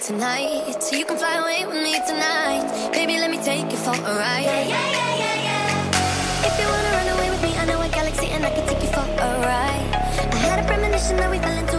tonight. So you can fly away with me tonight. Baby, let me take you for a ride. Yeah, yeah, yeah, yeah, yeah. If you wanna run away with me, I know a galaxy and I can take you for a ride. I had a premonition that we fell into.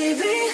baby.